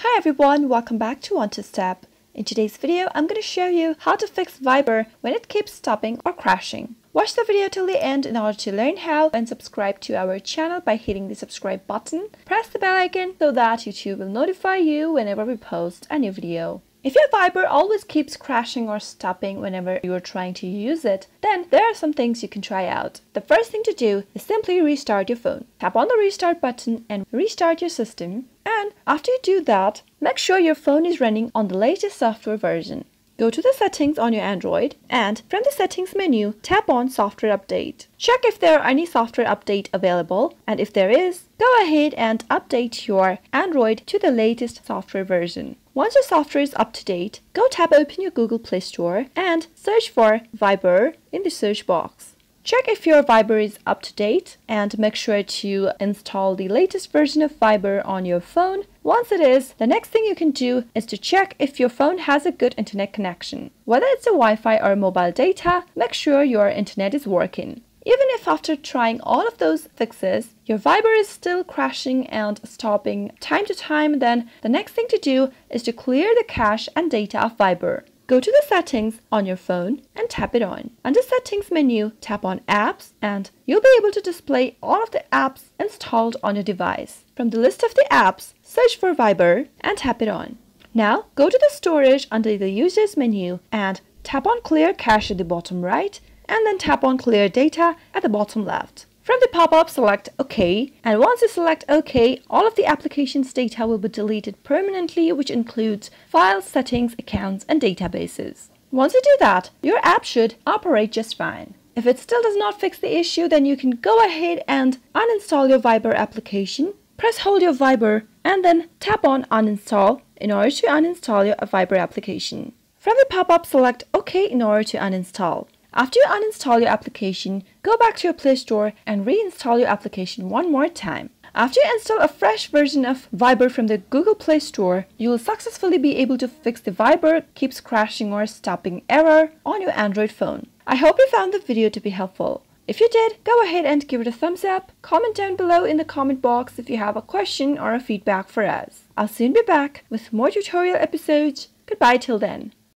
Hi everyone, welcome back to One2Step. In today's video, I'm going to show you how to fix Viber when it keeps stopping or crashing. Watch the video till the end in order to learn how and subscribe to our channel by hitting the subscribe button. Press the bell icon so that YouTube will notify you whenever we post a new video. If your Viber always keeps crashing or stopping whenever you are trying to use it, then there are some things you can try out. The first thing to do is simply restart your phone. Tap on the restart button and restart your system. And after you do that, make sure your phone is running on the latest software version. Go to the settings on your Android and from the settings menu, tap on software update. Check if there are any software update available and if there is, go ahead and update your Android to the latest software version. Once your software is up to date, go tap open your Google Play Store and search for Viber in the search box. Check if your Viber is up to date and make sure to install the latest version of Viber on your phone. Once it is, the next thing you can do is to check if your phone has a good internet connection. Whether it's a Wi-Fi or mobile data, make sure your internet is working. Even if after trying all of those fixes, your Viber is still crashing and stopping time to time, then the next thing to do is to clear the cache and data of Viber. Go to the settings on your phone and tap it on. Under settings menu, tap on apps and you'll be able to display all of the apps installed on your device. From the list of the apps, search for Viber and tap it on. Now go to the storage under the users menu and tap on clear cache at the bottom right and then tap on clear data at the bottom left. From the pop-up, select OK, and once you select OK, all of the application's data will be deleted permanently, which includes files, settings, accounts, and databases. Once you do that, your app should operate just fine. If it still does not fix the issue, then you can go ahead and uninstall your Viber application, press hold your Viber, and then tap on uninstall in order to uninstall your Viber application. From the pop-up, select OK in order to uninstall. After you uninstall your application, go back to your Play Store and reinstall your application one more time. After you install a fresh version of Viber from the Google Play Store, you will successfully be able to fix the Viber keeps crashing or stopping error on your Android phone. I hope you found the video to be helpful. If you did, go ahead and give it a thumbs up, comment down below in the comment box if you have a question or a feedback for us. I'll soon be back with more tutorial episodes. Goodbye till then.